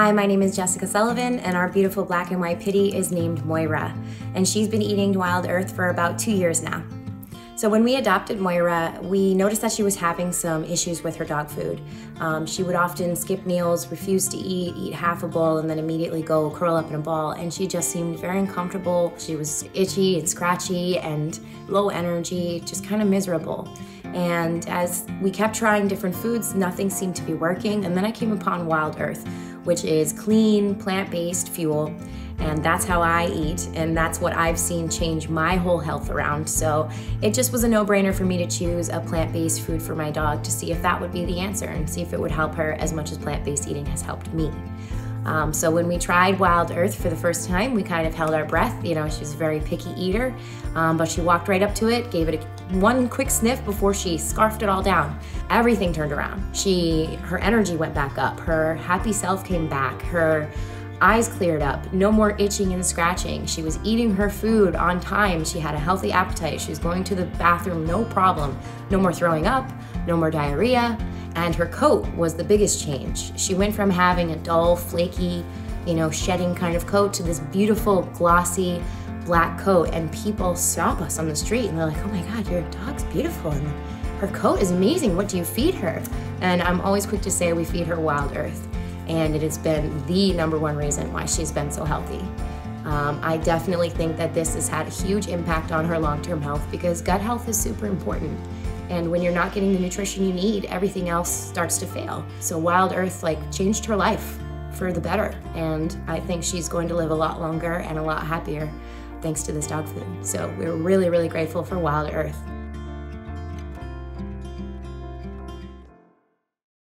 Hi, my name is Jessica Sullivan, and our beautiful black and white pitty is named Moira, and she's been eating Wild Earth for about two years now. So when we adopted Moira, we noticed that she was having some issues with her dog food. Um, she would often skip meals, refuse to eat, eat half a bowl, and then immediately go curl up in a ball. And she just seemed very uncomfortable. She was itchy and scratchy and low energy, just kind of miserable. And as we kept trying different foods, nothing seemed to be working. And then I came upon Wild Earth, which is clean, plant-based fuel. And that's how I eat, and that's what I've seen change my whole health around. So it just was a no brainer for me to choose a plant based food for my dog to see if that would be the answer and see if it would help her as much as plant based eating has helped me. Um, so when we tried Wild Earth for the first time, we kind of held our breath. You know, she was a very picky eater, um, but she walked right up to it, gave it a, one quick sniff before she scarfed it all down. Everything turned around. She, her energy went back up. Her happy self came back. Her eyes cleared up, no more itching and scratching. She was eating her food on time. She had a healthy appetite. She was going to the bathroom, no problem. No more throwing up, no more diarrhea. And her coat was the biggest change. She went from having a dull, flaky, you know, shedding kind of coat to this beautiful, glossy black coat. And people stop us on the street and they're like, oh my God, your dog's beautiful. And her coat is amazing. What do you feed her? And I'm always quick to say we feed her wild earth. And it has been the number one reason why she's been so healthy. Um, I definitely think that this has had a huge impact on her long-term health because gut health is super important. And when you're not getting the nutrition you need, everything else starts to fail. So Wild Earth like changed her life for the better. And I think she's going to live a lot longer and a lot happier thanks to this dog food. So we're really, really grateful for Wild Earth.